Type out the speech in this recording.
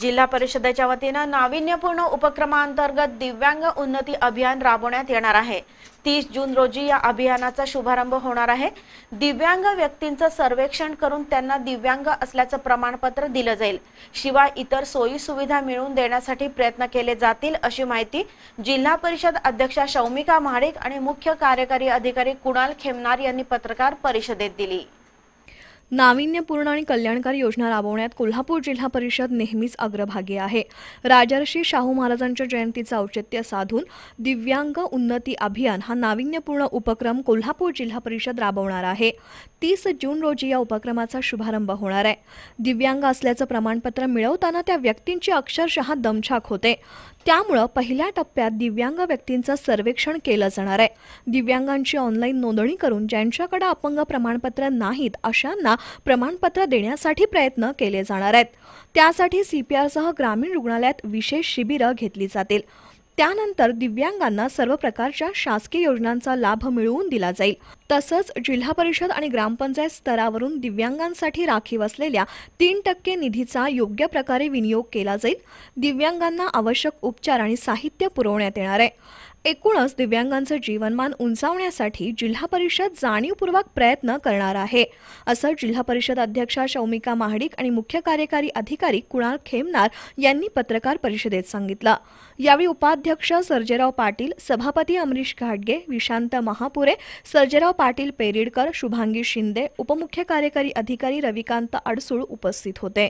जिल्हा परिषदेच्या वतीनं नाविन्यपूर्ण उपक्रमांतर्गत दिव्यांग उन्नती अभियान राबवण्यात येणार आहे. तीस जून रोजी या अभियानाचा शुभारंभ होणार आहे. दिव्यांग व्यक्तींचं सर्वेक्षण करून त्यांना दिव्यांग असल्याचं प्रमाणपत्र दिलं जाईल. शिवाय इतर सोयी सुविधा मिळवून देण्यासाठी प्रयत्न केले जातील अशी माहिती जिल्हा परिषद अध्यक्षा शौमिका महाडिक आणि मुख्य कार्यकारी अधिकारी कुणाल खेमनार यांनी पत्रकार परिषदेत दिली. नाविन्यपूर्ण आणि कल्याणकारी योजना राबवण्यात कोल्हापूर जिल्हा परिषद नेहमीच अग्रभागी आहे. राजर्षी शाहू महाराजांच्या जयंतीचं औचित्य साधून दिव्यांग उन्नती अभियान हा नाविन्यपूर्ण उपक्रम कोल्हापूर जिल्हा परिषद राबवणार आहे. तीस जून रोजी या उपक्रमाचा शुभारंभ होणार आहे. दिव्यांग असल्याचं प्रमाणपत्र मिळवताना त्या व्यक्तींची अक्षरशः दमछाक होते. त्यामुळं पहिल्या टप्प्यात दिव्यांग व्यक्तींचं सर्वेक्षण केलं जाणार आहे. दिव्यांगांची ऑनलाईन नोंदणी करून ज्यांच्याकडे अपंग प्रमाणपत्र नाहीत अशांना प्रमाणपत्र देण्यासाठी प्रयत्न केले जाणार आहेत. त्यासाठी सी पी आरसह ग्रामीण रुग्णालयात विशेष शिबिरं घेतली जातील. त्यानंतर दिव्यांगांना सर्व प्रकारच्या शासकीय योजनांचा लाभ मिळवून दिला जाईल. तसंच जिल्हा परिषद आणि ग्रामपंचायत स्तरावरून दिव्यांगांसाठी राखीव असलेल्या तीन टक्के निधीचा योग्य प्रकारे विनियोग केला जाईल. दिव्यांगांना आवश्यक उपचार आणि साहित्य पुरवण्यात येणार आहे. एकूणच दिव्यांगांचं जीवनमान उंचावण्यासाठी जिल्हा परिषद जाणीवपूर्वक प्रयत्न करणार आहे. असं जिल्हा परिषद अध्यक्षा शौमिका महाडिक आणि मुख्य कार्यकारी अधिकारी कुणाल खेमनार यांनी पत्रकार परिषदेत सांगितलं. यावेळी उपाध्यक्ष अध्यक्ष सर्जेराव पाटील सभापती अमरीश घाटगे विशांत महापुरे सर्जेराव पाटील पेरिडकर शुभांगी शिंदे उपमुख्य कार्यकारी अधिकारी रविकांत अडसूळ उपस्थित होते.